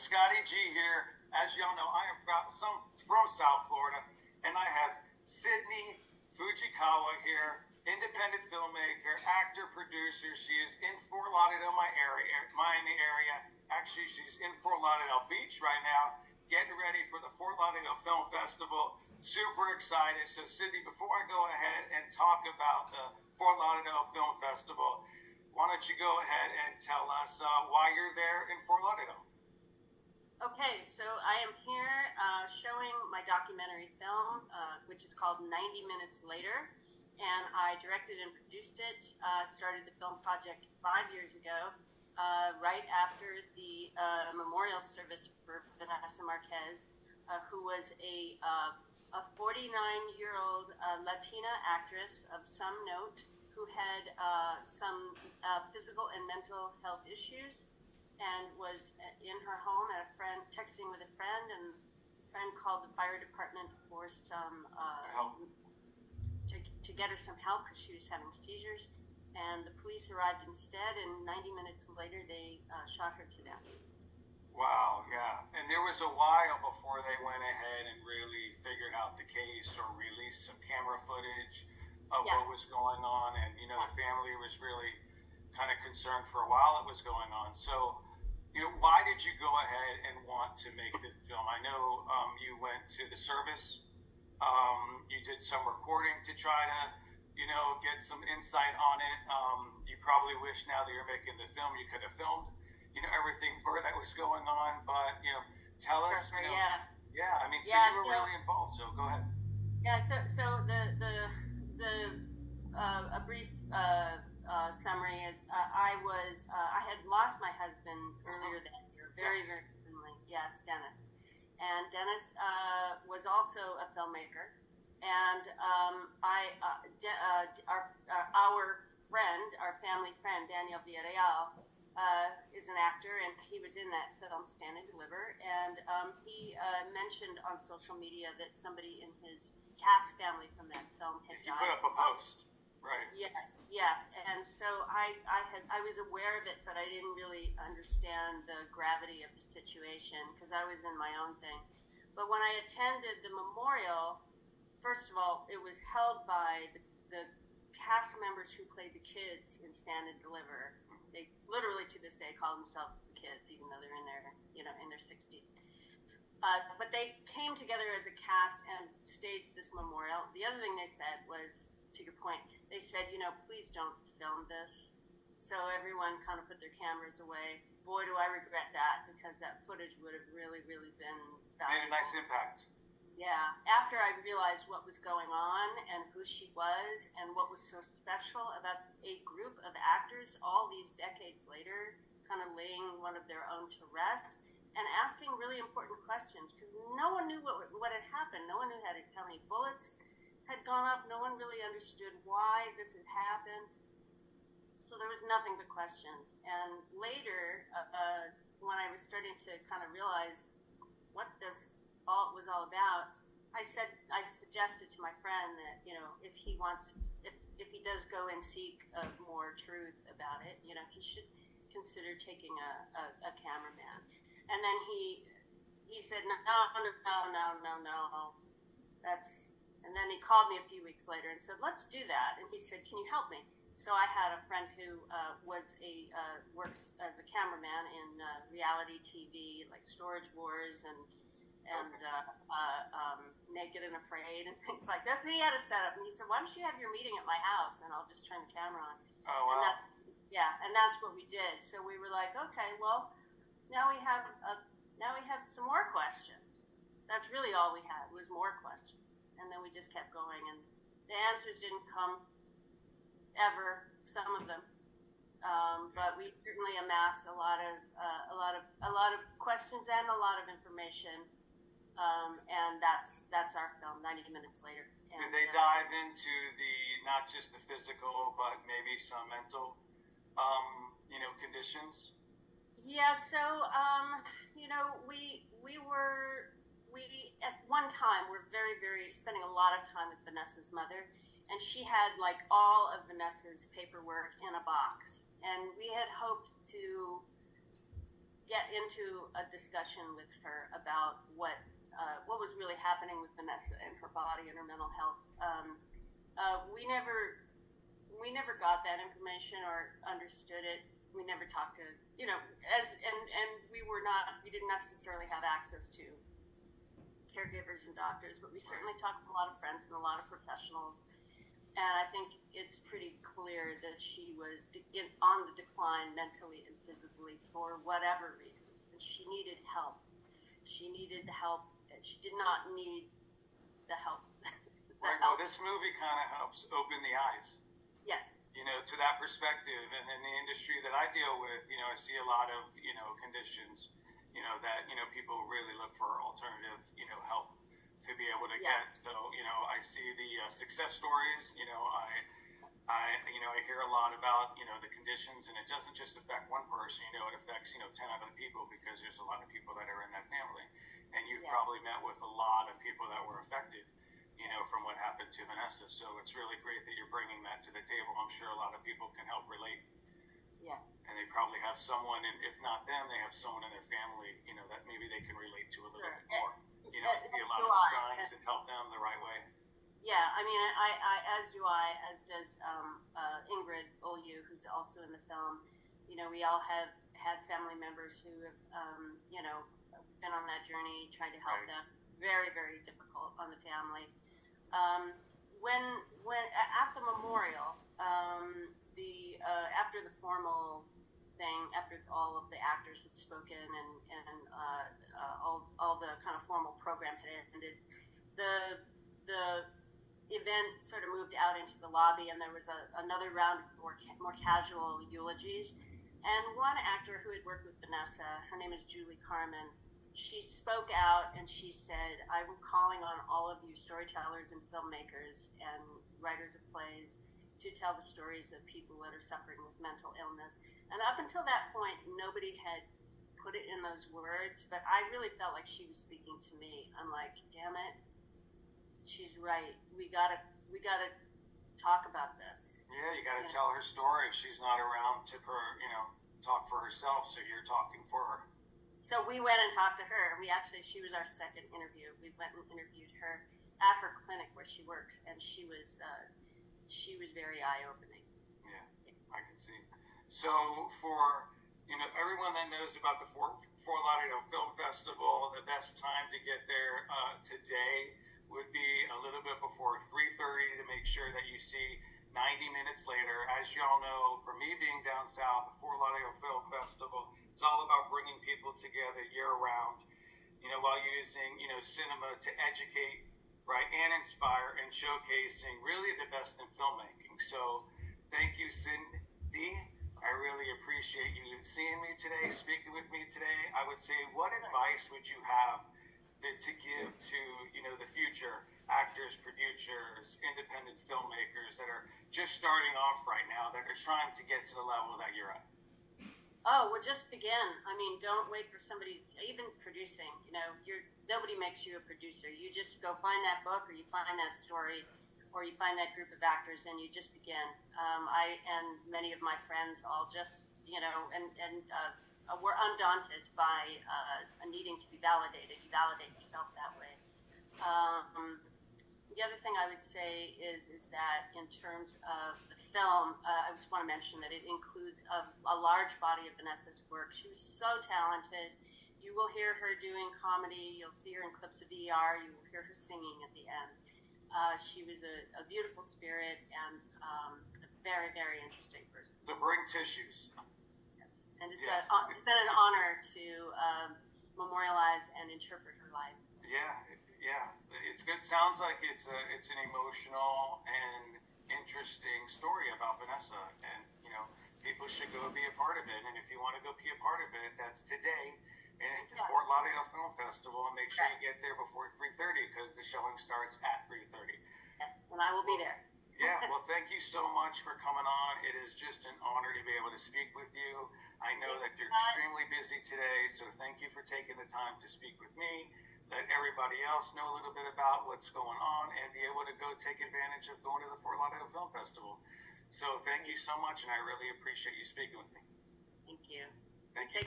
Scotty G here. As y'all know, I am from, from South Florida, and I have Cyndy Fujikawa here, independent filmmaker, actor, producer. She is in Fort Lauderdale, my area, Miami area. Actually, she's in Fort Lauderdale Beach right now, getting ready for the Fort Lauderdale Film Festival. Super excited. So, Cyndy, before I go ahead and talk about the Fort Lauderdale Film Festival, why don't you go ahead and tell us uh, why you're there in Fort Lauderdale? Okay, so I am here uh, showing my documentary film, uh, which is called 90 Minutes Later, and I directed and produced it. Uh, started the film project five years ago, uh, right after the uh, memorial service for Vanessa Marquez, uh, who was a a 49 year old Latina actress of some note who had some physical and mental health issues and was in her home at a friend, texting with a friend, and a friend called the fire department for some uh, to, to get her some help because she was having seizures. And the police arrived instead, and 90 minutes later, they uh, shot her to death. Wow, yeah. And there was a while before they went ahead and really figured out the case or released some camera footage of yeah. what was going on. And, you know, the family was really kind of concerned for a while it was going on. So, you know, why did you go ahead and want to make this film? I know um, you went to the service, um, you did some recording to try to, you know, get some insight on it. Um, you probably wish now that you're making the film you could have filmed, you know, everything for that was going on. But you know, tell us, you know, yeah, yeah. I mean, so yeah, you were so, really involved. So go ahead. Yeah. So so the the the uh, a brief. Uh, uh, summary is uh, I was uh, I had lost my husband earlier that year, very very suddenly. Yes, Dennis, and Dennis uh, was also a filmmaker, and um, I uh, de- uh, our our friend, our family friend Daniel Villarreal. is an actor, and he was in that film Stand and Deliver. And um, he mentioned on social media that somebody in his cast family from that film had died. He put up a post. Right. Yes, yes. And so I, I had, I was aware of it, but I didn't really understand the gravity of the situation because I was in my own thing. But when I attended the memorial, first of all, it was held by the, the cast members who played the kids in Stand and Deliver. They literally to this day call themselves the kids, even though they're in their, you know, in their 60s. Uh, but they came together as a cast and staged this memorial. The other thing they said was, to your point, they said, you know, please don't film this. So everyone kind of put their cameras away. Boy, do I regret that because that footage would have really, really been valuable. Made a nice impact. Yeah. After I realized what was going on and who she was and what was so special about a group of actors all these decades later, kind of laying one of their own to rest and asking really important questions because no one knew what, what had happened. No one knew how, to, how many bullets had gone up. No one really understood why this had happened. So there was nothing but questions. And later, uh, uh, when I was starting to kind of realize what this all was all about, I said I suggested to my friend that you know if he wants if if he does go and seek uh, more truth about it, you know he should consider taking a, a, a cameraman. And then he he said no no no no no no that's and then he called me a few weeks later and said, let's do that. And he said, can you help me? So I had a friend who uh, was a uh, works as a cameraman in uh, reality TV, like Storage Wars and and uh, uh, um, Naked and Afraid and things like that. So he had a setup, and he said, "Why don't you have your meeting at my house, and I'll just turn the camera on." Oh wow! And that, yeah, and that's what we did. So we were like, "Okay, well, now we have a, now we have some more questions." That's really all we had was more questions and then we just kept going. And the answers didn't come ever, some of them. Um, but we certainly amassed a lot of uh, a lot of a lot of questions and a lot of information, um, and that's that's our film. Ninety minutes later. And, Did they uh, dive into the not just the physical, but maybe some mental, um, you know, conditions? Yeah. So um, you know, we we were we at one time were very very spending a lot of time with Vanessa's mother, and she had like all of Vanessa's paperwork in a box, and we had hoped to get into a discussion with her about what uh, what was really happening with Vanessa and her body and her mental health. Um, uh, we never we never got that information or understood it. We never talked to you know as and and we were not we didn't necessarily have access to caregivers and doctors, but we certainly talked with a lot of friends and a lot of professionals. And I think it's pretty clear that she was in, on the decline mentally and physically for whatever reasons. And she needed help. She needed the help. She did not need the help. the right. Well, this movie kind of helps open the eyes. Yes. You know, to that perspective. And in the industry that I deal with, you know, I see a lot of, you know, conditions you know, that, you know, people really look for alternative, you know, help to be able to yeah. get. So, you know, I see the uh, success stories, you know, I, I, you know, I hear a lot about, you know, the conditions and it doesn't just affect one person, you know, it affects, you know, 10 other people because there's a lot of people that are in that family. And you've yeah. probably met with a lot of people that were affected, you know, from what happened to Vanessa. So it's really great that you're bringing that to the table. I'm sure a lot of people can help relate. Yeah. And they probably have someone, and if not them, they have someone in their family, you know, that maybe they can relate to a little sure. bit more. You know, to be a lot of the times and help them the right way. Yeah, I mean, I, I as do I, as does um, uh, Ingrid Oliu, who's also in the film. You know, we all have had family members who have, um, you know, been on that journey, trying to help right. them. Very, very difficult on the family. Um, when, when at the memorial, um, the uh, after the formal thing, after all of the actors had spoken and and uh, uh, all all the kind of formal program had ended, the the event sort of moved out into the lobby, and there was a, another round of more ca- more casual eulogies. And one actor who had worked with Vanessa, her name is Julie Carmen. She spoke out and she said, "I'm calling on all of you storytellers and filmmakers and writers of plays." To tell the stories of people that are suffering with mental illness. And up until that point, nobody had put it in those words, but I really felt like she was speaking to me. I'm like, damn it, she's right. We gotta, we gotta talk about this. Yeah, you gotta yeah. tell her story. If She's not around to, her, you know, talk for herself, so you're talking for her. So we went and talked to her. We actually, she was our second interview. We went and interviewed her at her clinic where she works, and she was. Uh, she was very eye opening. Yeah, I can see. So for you know everyone that knows about the Fort, Fort Lauderdale Film Festival, the best time to get there uh, today would be a little bit before 3:30 to make sure that you see 90 minutes later. As y'all know, for me being down south, the Fort Lauderdale Film Festival, it's all about bringing people together year round. You know, while using you know cinema to educate right, and inspire and showcasing really the best in filmmaking. So thank you, Cyndy. I really appreciate you seeing me today, speaking with me today. I would say, what advice would you have to give to you know the future actors, producers, independent filmmakers that are just starting off right now, that are trying to get to the level that you're at? Oh, well, just begin. I mean, don't wait for somebody. To, even producing, you know, you're nobody makes you a producer. You just go find that book, or you find that story, or you find that group of actors, and you just begin. Um, I and many of my friends all just, you know, and and uh, were undaunted by uh, needing to be validated. You validate yourself that way. Um, the other thing I would say is is that in terms of the film, uh, I just want to mention that it includes a, a, large body of Vanessa's work. She was so talented. You will hear her doing comedy. You'll see her in clips of ER. You will hear her singing at the end. Uh, she was a, a, beautiful spirit and um, a very, very interesting person. The bring tissues. Yes, and it's, yes. A, it's been an honor to um, memorialize and interpret her life. Yeah, yeah, it's good. Sounds like it's a, it's an emotional and interesting story about Vanessa, and you know, people should go be a part of it. And if you want to go be a part of it, that's today. And it's the Fort Lauderdale Film Festival, and make sure you get there before 3:30 because the showing starts at 3:30. Yes, and I will be there. yeah, well, thank you so much for coming on. It is just an honor to be able to speak with you. I know that you're extremely busy today, so thank you for taking the time to speak with me let everybody else know a little bit about what's going on and be able to go take advantage of going to the Fort Lauderdale Film Festival. So thank you so much, and I really appreciate you speaking with me. Thank you. Thank you.